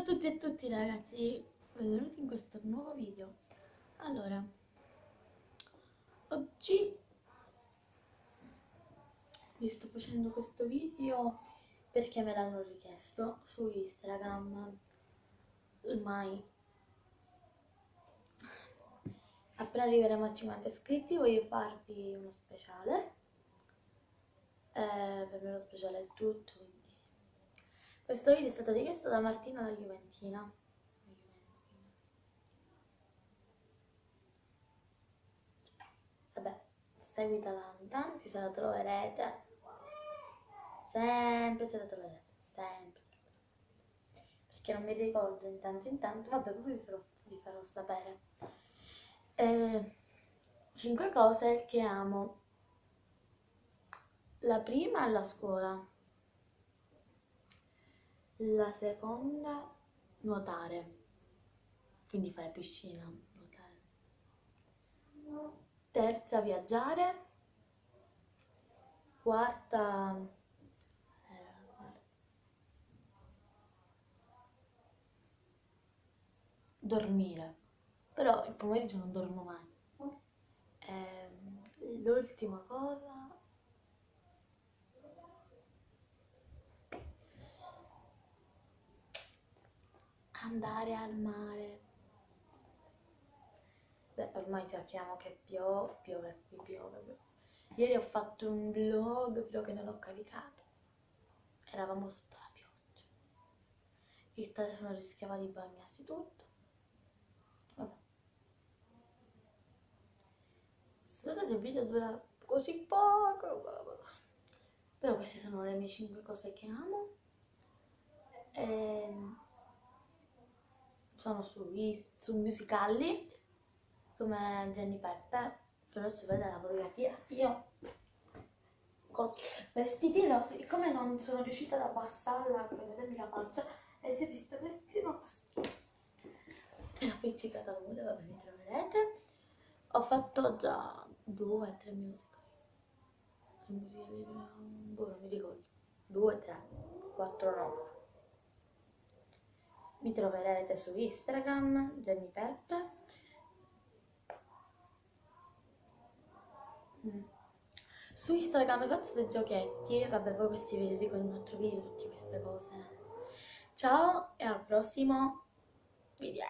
Ciao a tutti e a tutti ragazzi, benvenuti in questo nuovo video. Allora, oggi vi sto facendo questo video perché me l'hanno richiesto su Instagram. Ormai appena arriveremo a 50 iscritti voglio farvi uno speciale. Eh, per me lo speciale è tutto quindi questo video è stato richiesto da Martina da Juventina. Vabbè, seguitela tanti se la troverete. Sempre se la troverete, sempre. Perché non mi ricordo intanto intanto, vabbè poi vi farò, vi farò sapere. Eh, cinque cose che amo. La prima è la scuola. La seconda, nuotare, quindi fare piscina, nuotare. Terza, viaggiare. Quarta, dormire, però il pomeriggio non dormo mai. Eh, l'ultima cosa andare al mare. Beh, ormai sappiamo che piove, piove, qui piove. Ieri ho fatto un vlog, però che non l'ho caricato. Eravamo sotto la pioggia. Il telefono rischiava di bagnarsi tutto. Vabbè. Scusate se il video dura così poco. Però queste sono le mie 5 cose che amo. E ehm, sono su, su musicali come Jenny Peppe, però si vede la fotografia. Io con vestitino, siccome non sono riuscita ad abbassarla per vedermi la faccia, e si è visto il vestitino così. È appiccicata nuda, vabbè mi troverete. Ho fatto già due tre musical. Le musical, boh, non mi ricordo. Due, tre, quattro, no mi troverete su Instagram, Jenny Peppe. Mm. Su Instagram faccio dei giochetti vabbè poi questi ve li video tutte queste cose. Ciao e al prossimo video.